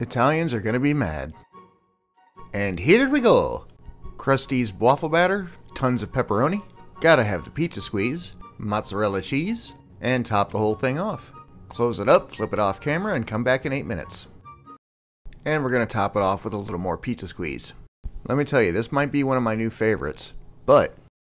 Italians are gonna be mad. And here we go. Krusteaz waffle batter, tons of pepperoni, gotta have the pizza squeeze, mozzarella cheese, and top the whole thing off. Close it up, flip it off camera, and come back in 8 minutes. And we're gonna top it off with a little more pizza squeeze. Let me tell you, this might be one of my new favorites, but